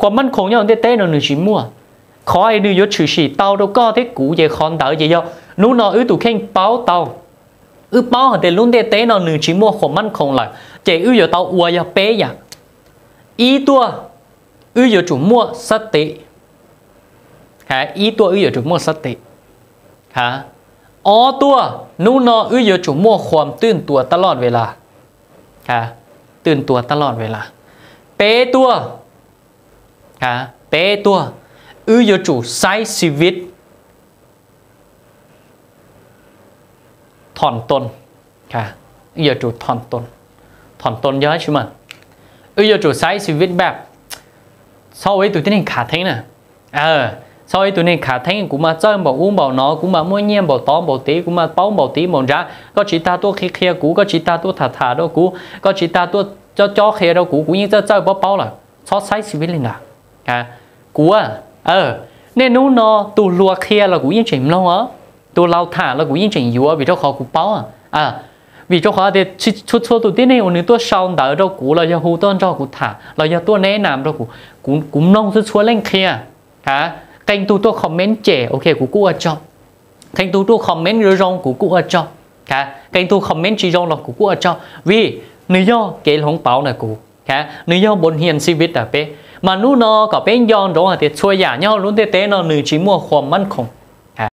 ความมั่นคงยังได้เต้นหนึ่งชิ้นมั่วขอไอ้ดูยศชื่อสีเตาเราก็ที่กูจะคอนเตอจะยอนู้นอื้อตู่เข่งเป้าเตาอื้อเป้าแต่ลุ้นได้เต้นหนึ่งชิ้นมั่วความมั่นคงเลยเจอื้ออยู่เตาอัวอย่าเป๊ะอย่างอีตัวอื้ออยู่จุ่มมั่วสติฮะอีตัวอื้ออยู่จุ่มมั่วสติฮะอ๋อตัวนู้นอื้ออยู่จุ่มมั่วความตื่นตัวตลอดเวลาฮะตื่นตัวตลอดเวลาเป๊ะตัว à, bé tua. Ư yo chủ sai si vít. Thòn tôn. À, ư yo chủ thòn tôn. Thòn tôn nhớ chứ mà. Ư yo chủ sai si vít bẹp. Sau ấy tụi này khả thấy nè. Ờ sau ấy tụi nên khả thấy cũng mà chơi bảo uống bảo nó cũng mà mua nhiên bảo tóm bảo tí cũng mà bao bảo tí bảo ra có chỉ ta tôi khi kia cũ có chỉ ta tôi thả thả đâu cũ. Có chỉ ta tôi cho cho kia đâu cũ cũng như chơi chơi bao bao là. So sai si vít lên nào à cú ờ nên nó nó tu lùa kia là cú yên chỉnh lâu á. Tu lao thả là cú yên chỉnh yếu vì cho khó cú bao à à vì cho khó thì chút chút tu tiên này ông tôi sau đỡ đâu cú là do hú tôn cho cú thả, là do tôi né làm đâu cú cú cú nông chút chút lên kia hả? Kênh tu tôi comment trẻ ok cú cú ở trong. Kênh tu tôi comment rồi rong cú cú ở trong. Hả? Kênh tu comment chỉ rong là cú cú ở trong. Vì nếu do cái không bao này cú hả? Nếu do bốn hiền si biết là bé mà nu nó có bên yon đó thì xuôi giả nhau luôn thế thế nó nửa chỉ mua khoảng mặn không